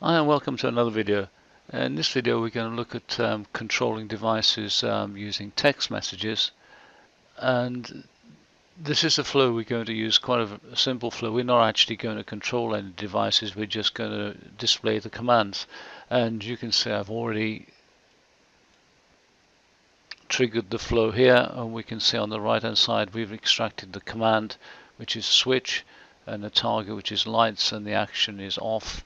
Hi and welcome to another video. In this video we're going to look at um, controlling devices um, using text messages and this is a flow we're going to use quite a, a, simple flow. We're not actually going to control any devices, we're just going to display the commands and you can see I've already triggered the flow here and we can see on the right hand side we've extracted the command which is switch and the target which is lights and the action is off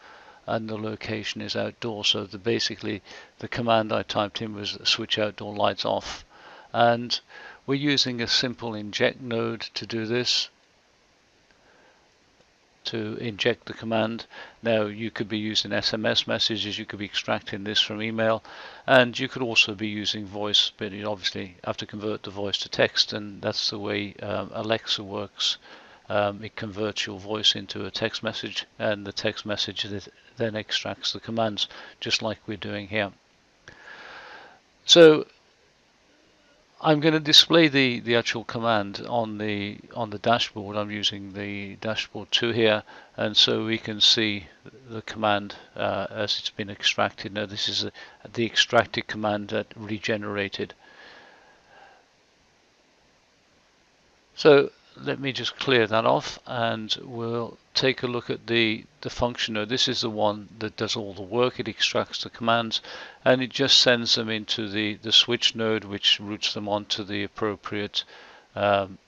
and the location is outdoor. So the, basically the command I typed in was switch outdoor lights off. And we're using a simple inject node to do this to inject the command. Now you could be using SMS messages, you could be extracting this from email, and you could also be using voice, but you obviously have to convert the voice to text, and that's the way um, Alexa works. Um, it converts your voice into a text message, and the text message then extracts the commands just like we're doing here. So I'm going to display the the actual command on the on the dashboard. I'm using the dashboard 2 here and so we can see the command uh, as it's been extracted. Now this is a, the extracted command that regenerated. So let me just clear that off and we'll take a look at the the function node. This is the one that does all the work. It extracts the commands and it just sends them into the the switch node which routes them onto the appropriate um,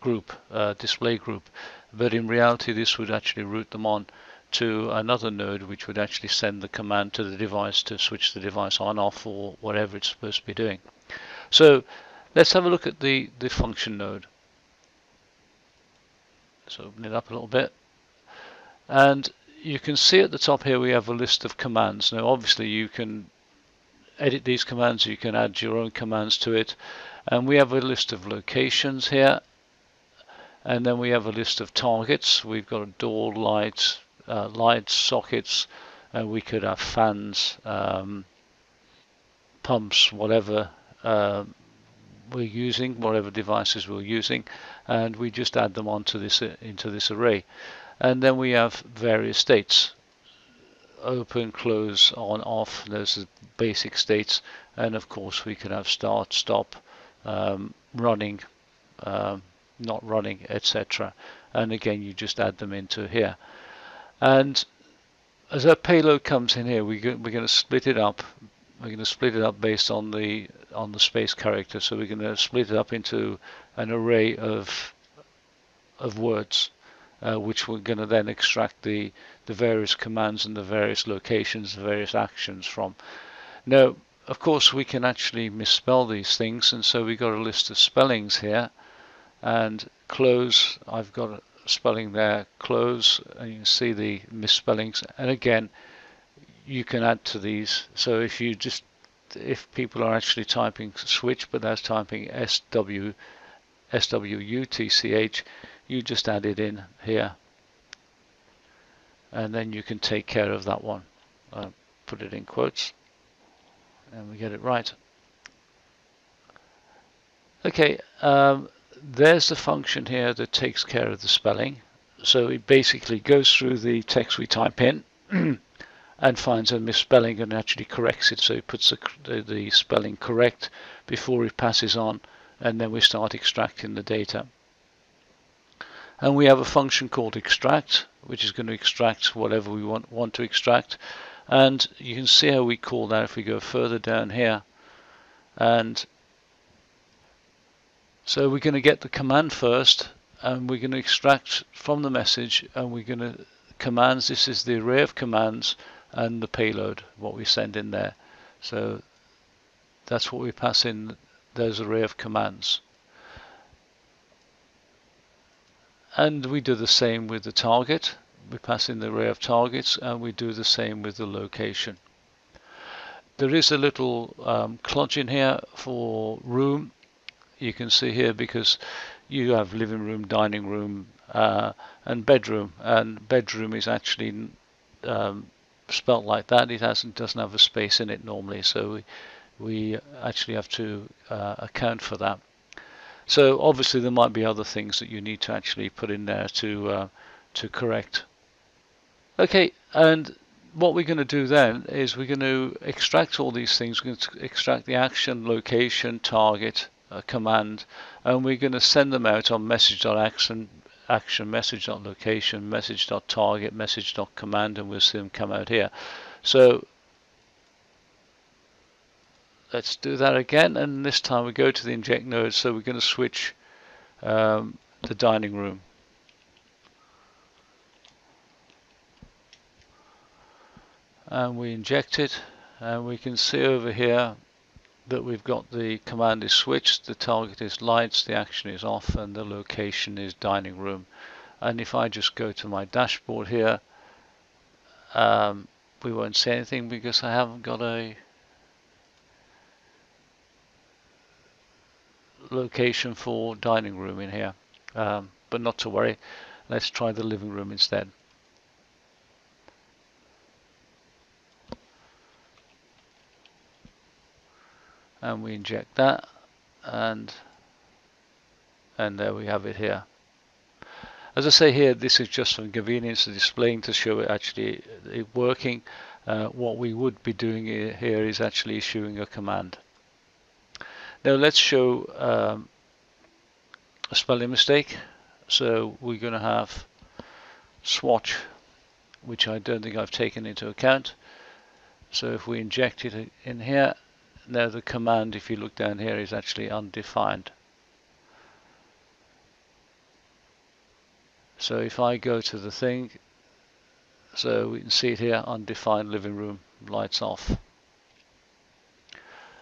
group uh, display group but in reality this would actually route them on to another node which would actually send the command to the device to switch the device on off or whatever it's supposed to be doing so let's have a look at the the function node Let's open it up a little bit. And you can see at the top here we have a list of commands. Now obviously you can edit these commands, you can add your own commands to it. And we have a list of locations here. And then we have a list of targets. We've got a door, lights, uh, lights, sockets, and we could have fans, um, pumps, whatever uh, we're using, whatever devices we're using, and we just add them onto this into this array. And then we have various states. Open, close, on, off, those are basic states. And of course we can have start, stop, um, running, um, not running, etc. And again, you just add them into here. And as our payload comes in here, we we're going to split it up we're going to split it up based on the on the space character. So we're going to split it up into an array of of words, uh, which we're going to then extract the the various commands and the various locations, the various actions from. Now, of course, we can actually misspell these things, and so we've got a list of spellings here. And close, I've got a spelling there, close, and you can see the misspellings. And again, you can add to these. So if you just if people are actually typing switch but that's typing SW SWUTCH you just add it in here. And then you can take care of that one. Uh, put it in quotes. And we get it right. Okay um, there's the function here that takes care of the spelling. So it basically goes through the text we type in and finds a misspelling and actually corrects it. So he puts the, the, spelling correct before he passes on and then we start extracting the data. And we have a function called extract, which is going to extract whatever we want, want to extract. And you can see how we call that if we go further down here. And so we're going to get the command first, and we're going to extract from the message, and we're going to commands. This is the array of commands and the payload, what we send in there. So that's what we pass in those array of commands. And we do the same with the target. We pass in the array of targets and we do the same with the location. There is a little um, clutch in here for room. You can see here because you have living room, dining room, uh, and bedroom. And bedroom is actually um, spelt like that. It hasn't doesn't have a space in it normally, so we, we actually have to uh, account for that. So obviously there might be other things that you need to actually put in there to uh, to correct. Okay, And what we're going to do then is we're going to extract all these things. We're going to extract the action, location, target, uh, command, and we're going to send them out on message.action, action, message.location, message.target, message.command, and we'll see them come out here. So let's do that again, and this time we go to the inject node. So we're going to switch um, the dining room. and we inject it and we can see over here that we've got the command is switched, the target is lights, the action is off and the location is dining room. And if I just go to my dashboard here um, we won't see anything because I haven't got a location for dining room in here. Um, but not to worry. Let's try the living room instead and we inject that and and there we have it here. As I say here this is just for convenience of displaying to show it actually it working. Uh, what we would be doing here is actually issuing a command. Now let's show um, a spelling mistake. So we're going to have swatch which I don't think I've taken into account. So if we inject it in here now the command, if you look down here, is actually undefined. So if I go to the thing, so we can see it here, undefined living room, lights off.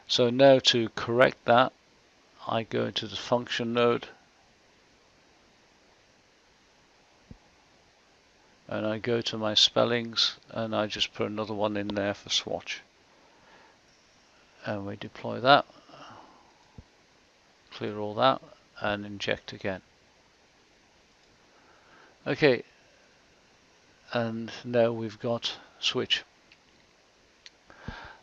So now to correct that, I go into the function node and I go to my spellings and I just put another one in there for swatch and we deploy that clear all that and inject again. Okay and now we've got switch.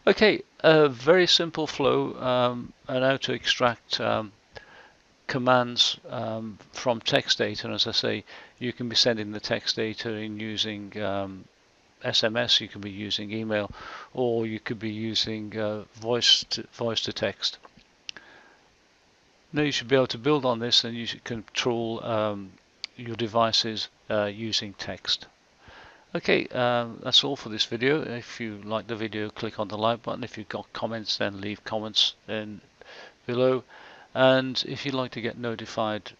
Okay a very simple flow um, and how to extract um, commands um, from text data. And as I say you can be sending the text data in using um, SMS, you could be using email, or you could be using uh, voice to, voice to text. Now you should be able to build on this and you should control um, your devices uh, using text. Okay, um, that's all for this video. If you like the video, click on the like button. If you've got comments, then leave comments in below. And if you'd like to get notified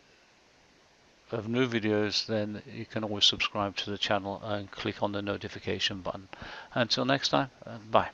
of new videos then you can always subscribe to the channel and click on the notification button. Until next time bye